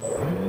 Bye.